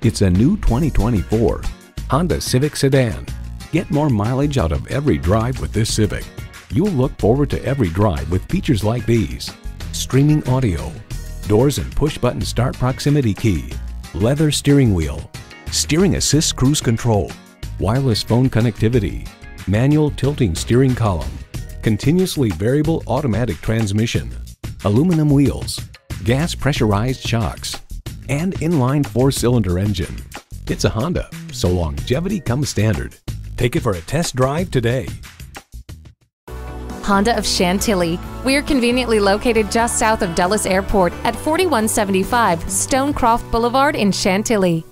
It's a new 2024 Honda Civic Sedan. Get more mileage out of every drive with this Civic. You'll look forward to every drive with features like these. Streaming audio, doors and push-button start proximity key, leather steering wheel, steering assist cruise control, wireless phone connectivity, manual tilting steering column, continuously variable automatic transmission, aluminum wheels, gas pressurized shocks, and inline four-cylinder engine. It's a Honda, so longevity comes standard. Take it for a test drive today. Honda of Chantilly. We're conveniently located just south of Dulles Airport at 4175 Stonecroft Boulevard in Chantilly.